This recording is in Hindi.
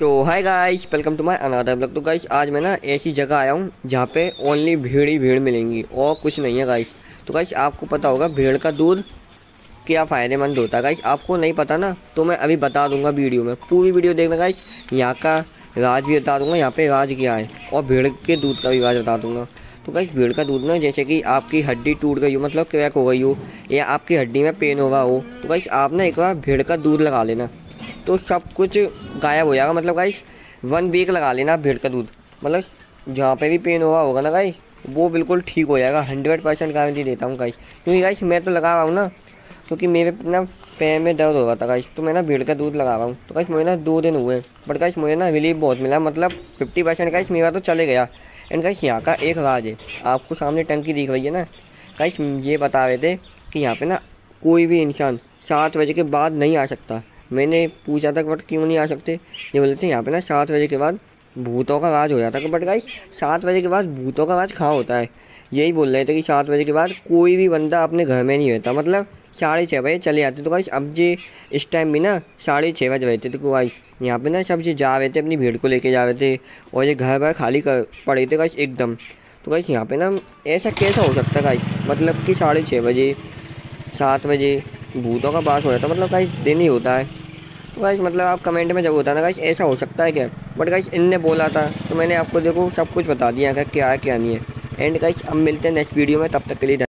तो hi guys welcome to my another blog तो गाइस आज मैं ना ऐसी जगह आया हूँ जहाँ पे ओनली भीड़ ही भीड़ मिलेंगी और कुछ नहीं है गाइस तो गाइस आपको पता होगा भीड़ का दूध क्या फ़ायदेमंद होता है गाइस आपको नहीं पता ना तो मैं अभी बता दूँगा वीडियो में. पूरी वीडियो देखना गाइस यहाँ का राज भी बता दूँगा, यहाँ पे राज क्या है और भीड़ के दूध का भी राज बता दूँगा. तो गाइस भीड़ का दूध ना, जैसे कि आपकी हड्डी टूट गई हो मतलब क्रैक हो गई हो, या आपकी हड्डी में पेन होगा हो तो गाइस आप ना एक बार भीड़ का दूध लगा लेना. तो सब कुछ गायब हो जाएगा। मतलब गाइस वन वीक लगा लेना भीड़ का दूध। मतलब जहाँ पे भी पेन हुआ होगा ना गाइस वो बिल्कुल ठीक हो जाएगा। हंड्रेड परसेंट गारंटी देता हूँ गाइस क्योंकि गाइस मैं तो लगा रहा हूँ ना, क्योंकि मेरे ना पैर में दर्द हो रहा था गाइस तो मैं ना भीड़ का दूध लगा रहा हूँ। तो गाइस मुझे ना दो दिन हुए। बट गाइस मुझे ना रिलीफ बहुत मिला। मतलब फिफ्टी परसेंट गाइस मेरा तो चले गया। एंड गाइस यहाँ का एक राज है। आपको सामने टंकी दिख रही है ना। गाइस ये बता रहे थे कि यहाँ पे ना कोई भी इंसान सात बजे के बाद नहीं आ सकता। मैंने पूछा था बट क्यों नहीं आ सकते? ये बोले थे, यहाँ पे ना सात बजे के बाद भूतों का आवाज़ हो जाता है। बट गाइस सात बजे के बाद भूतों का आवाज़ कहाँ होता है? यही बोल रहे थे कि सात बजे के बाद कोई भी बंदा अपने घर में नहीं रहता। मतलब साढ़े छः बजे चले जाते तो गाइस अब जे इस टाइम भी ना साढ़े छः बजे रहते तो गाइस यहाँ पे ना सब जे जा रहे थे, अपनी भीड़ को लेके जा रहे थे और ये घर बार खाली कर पड़े थे गाइस एकदम। तो गाइस यहाँ पे ना ऐसा कैसा हो सकता है गाइस मतलब कि साढ़े छः बजे, सात बजे भूतों का बास हो जाता। मतलब गाइस दिन ही होता है। तो गाइस मतलब आप कमेंट में जब होता ना गाइस, ऐसा हो सकता है क्या? बट गाइस, इनने बोला था तो मैंने आपको देखो सब कुछ बता दिया क्या है, क्या नहीं है। एंड गाइस, अब मिलते हैं नेक्स्ट वीडियो में, तब तक के लिए